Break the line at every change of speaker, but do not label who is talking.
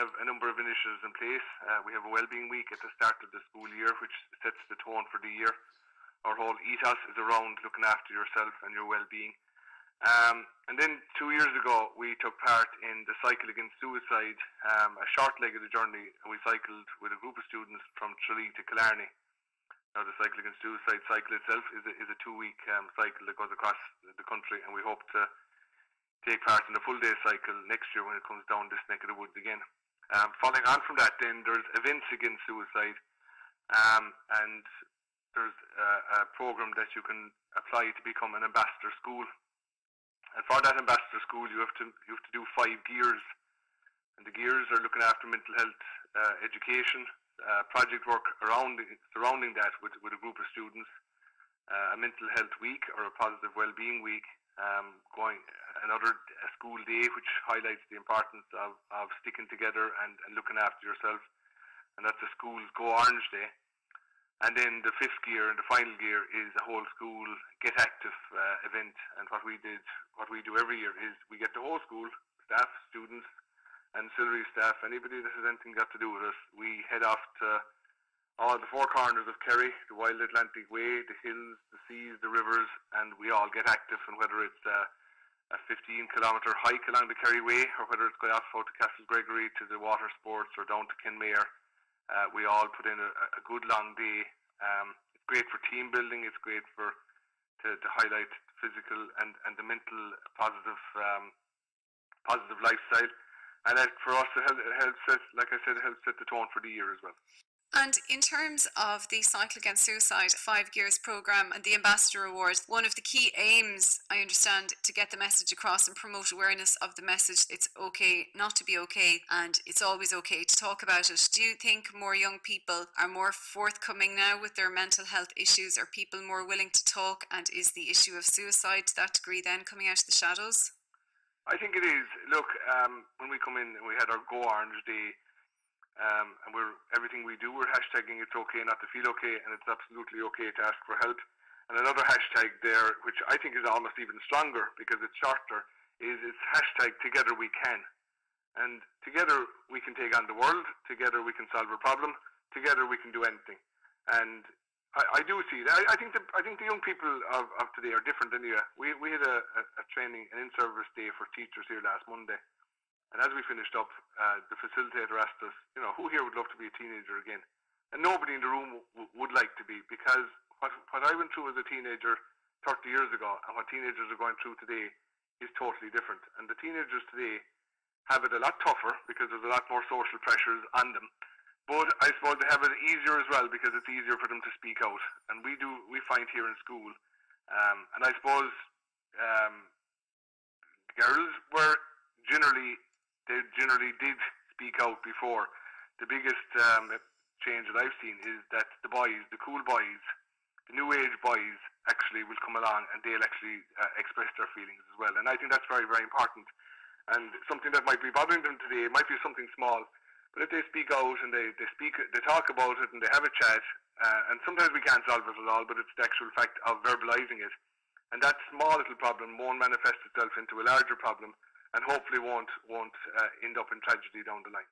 have a number of initiatives in place. Uh, we have a wellbeing week at the start of the school year, which sets the tone for the year. Our whole ethos is around looking after yourself and your well-being. Um, and then two years ago, we took part in the Cycle Against Suicide, um, a short-legged journey. We cycled with a group of students from Tralee to Killarney. Now, the Cycle Against Suicide cycle itself is a, is a two-week um, cycle that goes across the country, and we hope to take part in the full-day cycle next year when it comes down this neck of the woods again. Um, following on from that, then there's events against suicide, um, and there's a, a program that you can apply to become an ambassador school. And for that ambassador school, you have to you have to do five gears, and the gears are looking after mental health uh, education, uh, project work around surrounding that with with a group of students, uh, a mental health week or a positive well-being week, um, going another school day which highlights the importance of, of sticking together and, and looking after yourself, and that's a school Go Orange Day. And then the fifth gear and the final gear is a whole school get active uh, event. And what we did, what we do every year is we get the whole school, staff, students, ancillary staff, anybody that has anything got to do with us, we head off to all the four corners of Kerry, the Wild Atlantic Way, the hills, the seas, the rivers, and we all get active. And whether it's uh, a 15 kilometre hike along the Kerry Way, or whether it's going off out to Castlegregory to the water sports or down to Kenmare, uh, we all put in a, a good long day. Um, it's great for team building. It's great for to, to highlight physical and, and the mental positive um, positive lifestyle. And that for us, it helps, it helps set, like I said, it helps set the tone for the year as well.
And in terms of the Cycle Against Suicide Five Gears program and the Ambassador Award, one of the key aims, I understand, to get the message across and promote awareness of the message it's okay not to be okay and it's always okay to talk about it. Do you think more young people are more forthcoming now with their mental health issues? Are people more willing to talk? And is the issue of suicide to that degree then coming out of the shadows?
I think it is. Look, um, when we come in, we had our Go Orange Day um, and we're everything we do, we're hashtagging it's okay not to feel okay, and it's absolutely okay to ask for help. And another hashtag there, which I think is almost even stronger because it's shorter, is it's hashtag Together We Can. And together we can take on the world. Together we can solve a problem. Together we can do anything. And I, I do see that. I, I think the I think the young people of, of today are different you. We we had a, a, a training, an in-service day for teachers here last Monday, and as we finished up, uh, the facilitator asked us, you know, who here would love to be a teenager again? And nobody in the room w- would like to be because what, what I went through as a teenager 30 years ago and what teenagers are going through today is totally different. And the teenagers today have it a lot tougher because there's a lot more social pressures on them. But I suppose they have it easier as well because it's easier for them to speak out. And we do, we find here in school, um, and I suppose um, girls were generally they generally did speak out before. The biggest um, change that I've seen is that the boys, the cool boys, the new age boys, actually will come along and they'll actually uh, express their feelings as well. And I think that's very, very important. And something that might be bothering them today might be something small, but if they speak out and they, they speak, they talk about it and they have a chat, uh, and sometimes we can't solve it at all, but it's the actual fact of verbalizing it. And that small little problem won't manifest itself into a larger problem and hopefully won't won't uh, end up in tragedy down the line.